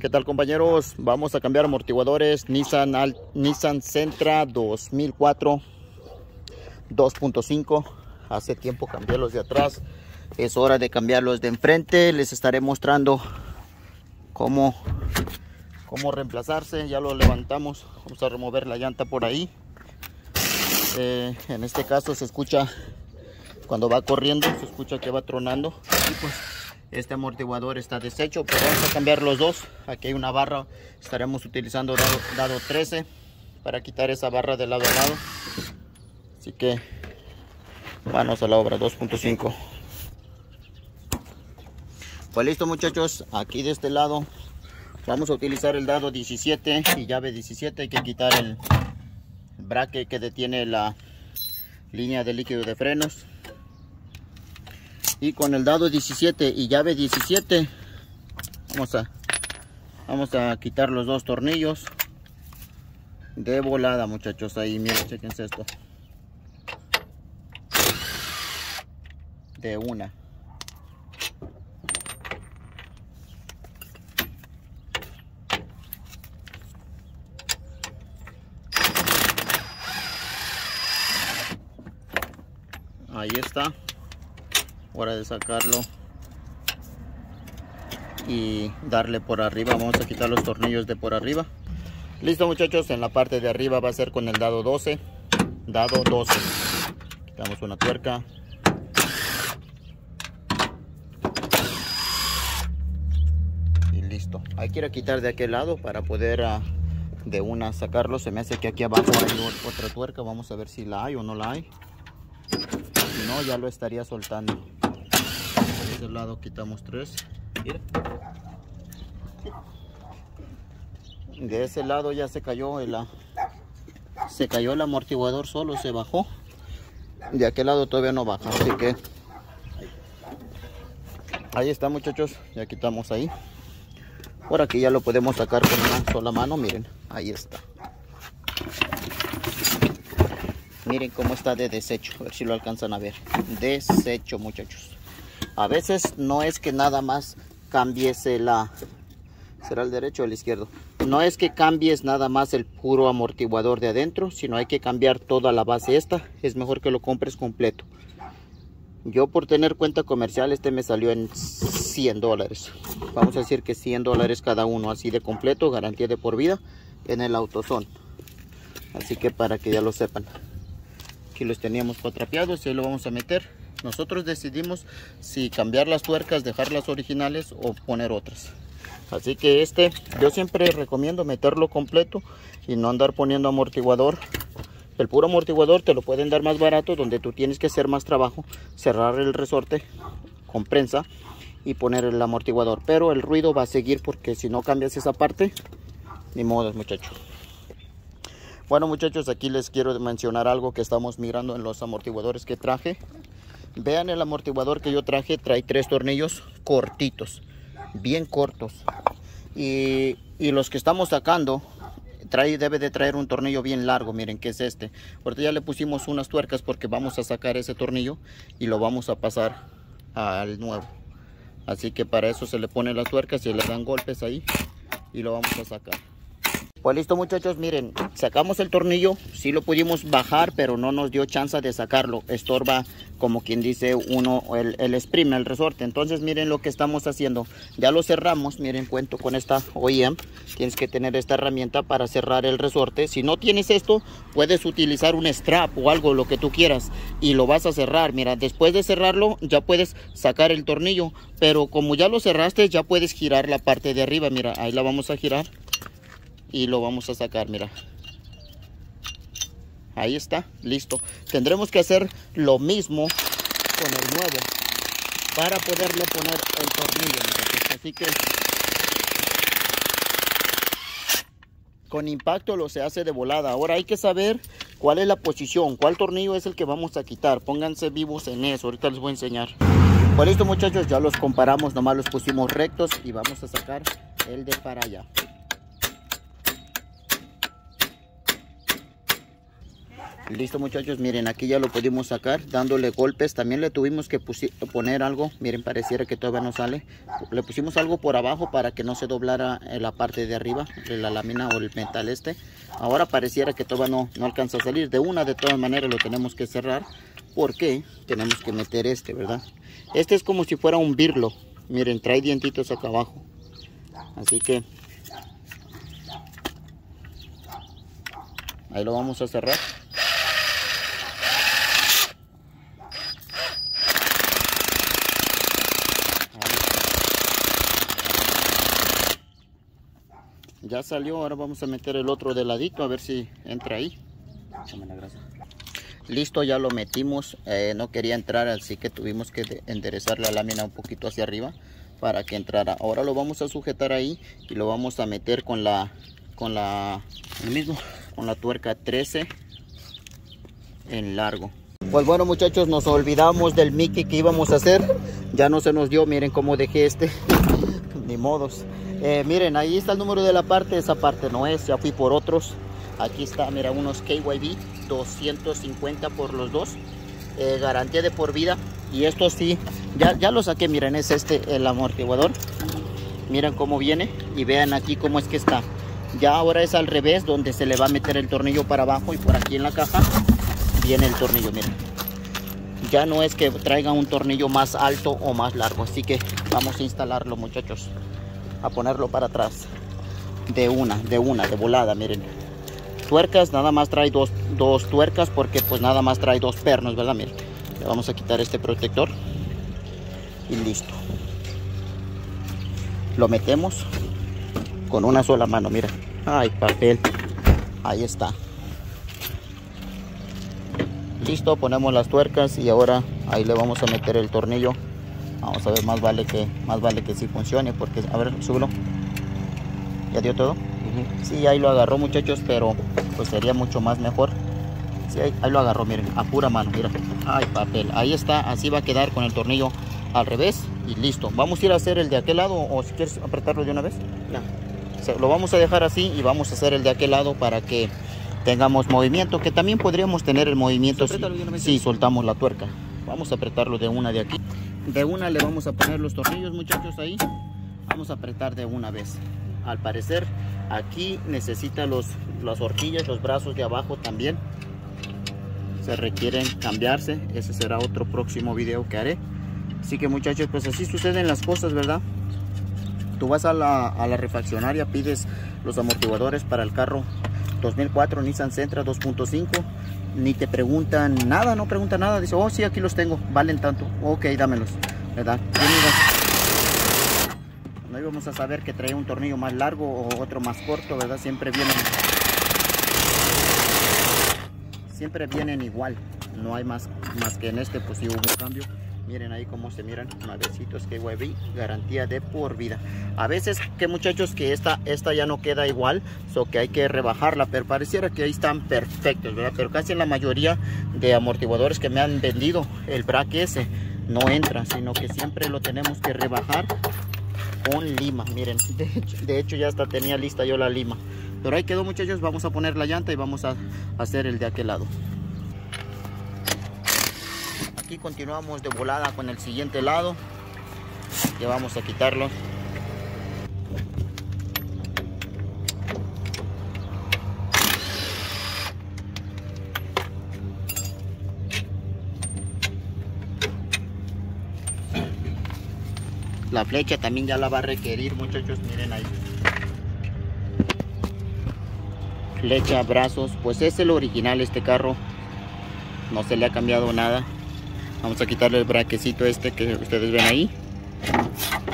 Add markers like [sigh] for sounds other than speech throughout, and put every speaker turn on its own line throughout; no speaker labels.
¿Qué tal compañeros? Vamos a cambiar amortiguadores. Nissan, Al Nissan Sentra 2004 2.5 Hace tiempo cambié los de atrás. Es hora de cambiar los de enfrente. Les estaré mostrando cómo, cómo reemplazarse. Ya lo levantamos. Vamos a remover la llanta por ahí. Eh, En este caso se escucha Cuando va corriendo se escucha que va tronando. Pues este amortiguador está deshecho pero vamos a cambiar los dos. Aquí hay una barra estaremos utilizando dado, dado 13 para quitar esa barra de lado a lado. Así que vamos a la obra 2.5 pues listo muchachos aquí de este lado vamos a utilizar el dado 17 y llave 17 hay que quitar el braque que detiene la línea de líquido de frenos y con el dado 17 y llave 17 vamos a vamos a quitar los dos tornillos. De volada muchachos ahí miren chequense esto. De una. Ahí está hora de sacarlo y darle por arriba. Vamos a quitar los tornillos de por arriba. Listo muchachos en la parte de arriba va a ser con el dado 12 dado 12 quitamos una tuerca. Y listo. Hay que ir a quitar de aquel lado para poder uh, de una sacarlo. Se me hace que aquí abajo hay otra tuerca. Vamos a ver si la hay o no la hay. Si no ya lo estaría soltando este lado quitamos tres. Mira. de ese lado ya se cayó el se cayó el amortiguador solo se bajó. De aquel lado todavía no baja así que ahí está muchachos ya quitamos ahí. Por aquí ya lo podemos sacar con una sola mano miren ahí está. Miren cómo está de desecho a ver si lo alcanzan a ver. Desecho muchachos a veces no es que nada más cambies la será el derecho o el izquierdo no es que cambies nada más el puro amortiguador de adentro sino hay que cambiar toda la base esta. Es mejor que lo compres completo. Yo por tener cuenta comercial este me salió en 100 dólares. Vamos a decir que 100 dólares cada uno así de completo garantía de por vida en el autosón así que para que ya lo sepan. Aquí los teníamos cuatrapeados y lo vamos a meter nosotros decidimos si cambiar las tuercas, dejarlas originales o poner otras. Así que este yo siempre recomiendo meterlo completo y no andar poniendo amortiguador. El puro amortiguador te lo pueden dar más barato donde tú tienes que hacer más trabajo, cerrar el resorte con prensa y poner el amortiguador. Pero el ruido va a seguir porque si no cambias esa parte, ni modo muchachos. Bueno muchachos, aquí les quiero mencionar algo que estamos mirando en los amortiguadores que traje. Vean el amortiguador que yo traje, trae tres tornillos cortitos, bien cortos. Y, y los que estamos sacando, trae, debe de traer un tornillo bien largo, miren que es este. Ahorita ya le pusimos unas tuercas porque vamos a sacar ese tornillo y lo vamos a pasar al nuevo. Así que para eso se le ponen las tuercas y le dan golpes ahí y lo vamos a sacar. Pues listo muchachos, miren, sacamos el tornillo, sí lo pudimos bajar, pero no nos dio chance de sacarlo. Estorba, como quien dice uno, el, el exprime, el resorte. Entonces miren lo que estamos haciendo. Ya lo cerramos, miren, cuento con esta OEM. Tienes que tener esta herramienta para cerrar el resorte. Si no tienes esto, puedes utilizar un strap o algo, lo que tú quieras. Y lo vas a cerrar, mira, después de cerrarlo ya puedes sacar el tornillo. Pero como ya lo cerraste, ya puedes girar la parte de arriba. Mira, ahí la vamos a girar y lo vamos a sacar mira. Ahí está listo. Tendremos que hacer lo mismo con el nuevo para poderle poner el tornillo así que con impacto lo se hace de volada. Ahora hay que saber cuál es la posición cuál tornillo es el que vamos a quitar. Pónganse vivos en eso ahorita les voy a enseñar. Pues listo muchachos ya los comparamos nomás los pusimos rectos y vamos a sacar el de para allá Listo muchachos, miren aquí ya lo pudimos sacar dándole golpes. También le tuvimos que poner algo, miren pareciera que todavía no sale. Le pusimos algo por abajo para que no se doblara la parte de arriba de la lámina o el metal este. Ahora pareciera que todavía no, no alcanza a salir. De una de todas maneras lo tenemos que cerrar porque tenemos que meter este, ¿verdad? Este es como si fuera un birlo. Miren, trae dientitos acá abajo. Así que ahí lo vamos a cerrar. Ya salió ahora vamos a meter el otro de ladito a ver si entra ahí. Listo ya lo metimos. Eh, no quería entrar así que tuvimos que enderezar la lámina un poquito hacia arriba para que entrara. Ahora lo vamos a sujetar ahí y lo vamos a meter con la con la el mismo. con la tuerca 13 en largo. Pues bueno muchachos nos olvidamos del Mickey que íbamos a hacer. Ya no se nos dio miren cómo dejé este. [laughs] Ni modos eh, miren, ahí está el número de la parte, esa parte no es, ya fui por otros. Aquí está, mira, unos KYB, 250 por los dos. Eh, garantía de por vida. Y esto sí, ya, ya lo saqué, miren, es este el amortiguador. Miren cómo viene y vean aquí cómo es que está. Ya ahora es al revés, donde se le va a meter el tornillo para abajo y por aquí en la caja viene el tornillo, miren. Ya no es que traiga un tornillo más alto o más largo, así que vamos a instalarlo muchachos a ponerlo para atrás de una, de una, de volada, miren. Tuercas, nada más trae dos, dos tuercas porque pues nada más trae dos pernos, ¿verdad? Miren, le vamos a quitar este protector y listo. Lo metemos con una sola mano, mira. Ay, papel. Ahí está. Listo, ponemos las tuercas y ahora ahí le vamos a meter el tornillo Vamos a ver, más vale que más vale que sí funcione porque, a ver, súbelo. ¿Ya dio todo? Sí, ahí lo agarró muchachos, pero pues sería mucho más mejor. Sí, ahí, lo agarró, miren, a pura mano, mira. Ay, papel. Ahí está, así va a quedar con el tornillo al revés y listo. Vamos a ir a hacer el de aquel lado o si quieres apretarlo de una vez. No. lo vamos a dejar así y vamos a hacer el de aquel lado para que tengamos movimiento, que también podríamos tener el movimiento si, si soltamos la tuerca. Vamos a apretarlo de una de aquí de una le vamos a poner los tornillos muchachos ahí. Vamos a apretar de una vez. Al parecer aquí necesita los las horquillas los brazos de abajo también. Se requieren cambiarse. Ese será otro próximo video que haré. Así que muchachos pues así suceden las cosas verdad tú vas a la, a la refaccionaria pides los amortiguadores para el carro 2004 Nissan Sentra 2.5 ni te preguntan nada, no preguntan nada. Dice, oh, sí, aquí los tengo, valen tanto. Ok, dámelos, ¿verdad? No íbamos a saber que traía un tornillo más largo o otro más corto, ¿verdad? Siempre vienen... Siempre vienen igual. No hay más, más que en este, pues sí hubo un cambio. Miren ahí cómo se miran, nuevecitos que hueví, garantía de por vida. A veces que muchachos que esta, esta ya no queda igual, so que hay que rebajarla, pero pareciera que ahí están perfectos, ¿verdad? Pero casi en la mayoría de amortiguadores que me han vendido, el braque ese no entra, sino que siempre lo tenemos que rebajar con lima. Miren, de hecho, de hecho ya hasta tenía lista yo la lima. Pero ahí quedó muchachos, vamos a poner la llanta y vamos a hacer el de aquel lado aquí continuamos de volada con el siguiente lado. Ya vamos a quitarlo. La flecha también ya la va a requerir muchachos miren ahí. Flecha brazos pues es el original este carro. No se le ha cambiado nada vamos a quitarle el braquecito este que ustedes ven ahí.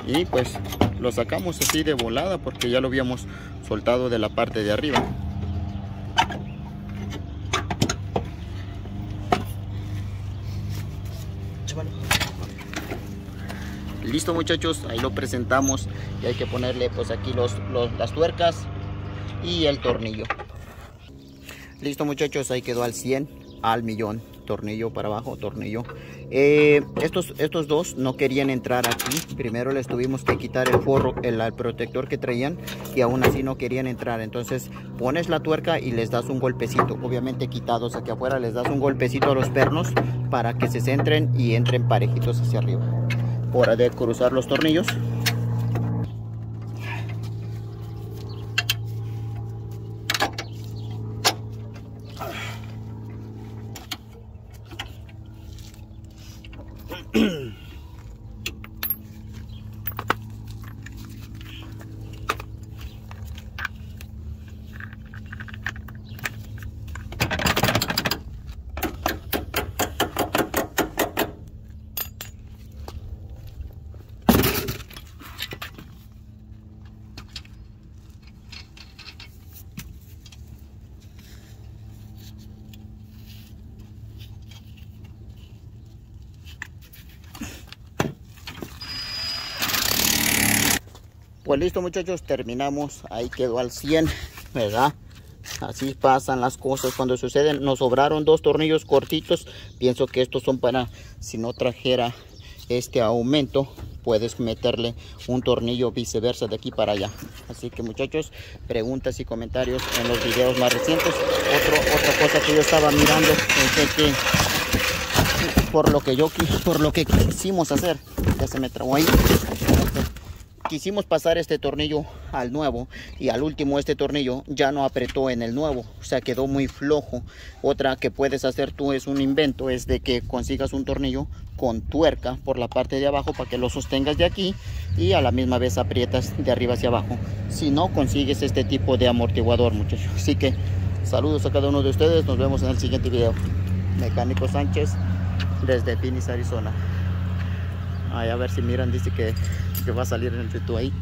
Y pues lo sacamos así de volada porque ya lo habíamos soltado de la parte de arriba. Listo muchachos ahí lo presentamos y hay que ponerle pues aquí los, las tuercas y el tornillo. Listo muchachos ahí quedó al 100 al millón tornillo para abajo, tornillo. Eh, estos, estos dos no querían entrar aquí. Primero les tuvimos que quitar el forro, el, protector que traían y aún así no querían entrar. Entonces pones la tuerca y les das un golpecito. Obviamente quitados aquí afuera les das un golpecito a los pernos para que se centren y entren parejitos hacia arriba. Hora de cruzar los tornillos. Pues listo muchachos, terminamos. Ahí quedó al 100, ¿verdad? Así pasan las cosas cuando suceden. Nos sobraron dos tornillos cortitos. Pienso que estos son para, si no trajera este aumento, puedes meterle un tornillo viceversa de aquí para allá. Así que muchachos, preguntas y comentarios en los videos más recientes. otra cosa que yo estaba mirando es que por lo que yo por lo que quisimos hacer, ya se me trabó ahí quisimos pasar este tornillo al nuevo y al último este tornillo ya no apretó en el nuevo o sea quedó muy flojo. Otra que puedes hacer tú es un invento es de que consigas un tornillo con tuerca por la parte de abajo para que lo sostengas de aquí y a la misma vez aprietas de arriba hacia abajo. Si no consigues este tipo de amortiguador muchachos. Así que saludos a cada uno de ustedes. Nos vemos en el siguiente video. Mecánico Sánchez desde Phoenix Arizona Ahí a ver si miran, dice que, que va a salir en el YouTube ahí.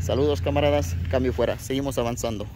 Saludos camaradas, cambio fuera, seguimos avanzando.